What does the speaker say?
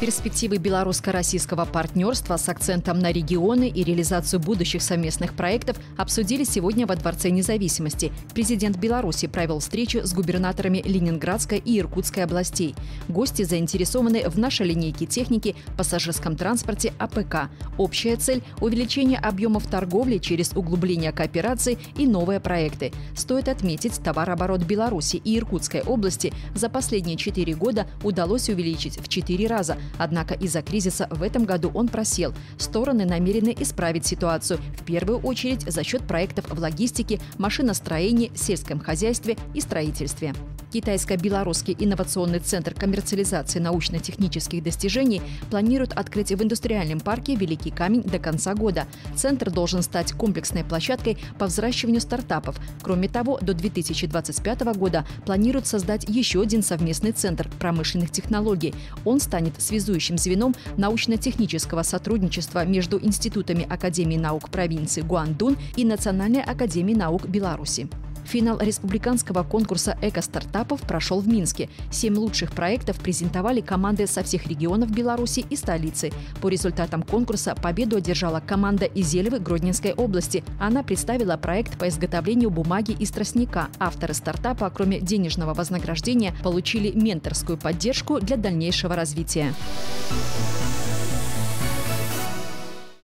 Перспективы белорусско-российского партнерства с акцентом на регионы и реализацию будущих совместных проектов обсудили сегодня во Дворце независимости. Президент Беларуси провел встречу с губернаторами Ленинградской и Иркутской областей. Гости заинтересованы в нашей линейке техники, пассажирском транспорте АПК. Общая цель – увеличение объемов торговли через углубление кооперации и новые проекты. Стоит отметить, товарооборот Беларуси и Иркутской области за последние четыре года удалось увеличить в четыре раза – Однако из-за кризиса в этом году он просел. Стороны намерены исправить ситуацию, в первую очередь за счет проектов в логистике, машиностроении, сельском хозяйстве и строительстве. Китайско-белорусский инновационный центр коммерциализации научно-технических достижений планирует открыть в индустриальном парке «Великий камень» до конца года. Центр должен стать комплексной площадкой по взращиванию стартапов. Кроме того, до 2025 года планируют создать еще один совместный центр промышленных технологий. Он станет связующим звеном научно-технического сотрудничества между институтами Академии наук провинции Гуандун и Национальной академией наук Беларуси. Финал республиканского конкурса эко-стартапов прошел в Минске. Семь лучших проектов презентовали команды со всех регионов Беларуси и столицы. По результатам конкурса победу одержала команда Изелевы Гродненской области. Она представила проект по изготовлению бумаги из тростника. Авторы стартапа, кроме денежного вознаграждения, получили менторскую поддержку для дальнейшего развития.